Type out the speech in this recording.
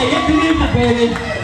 É yetu ni mupeni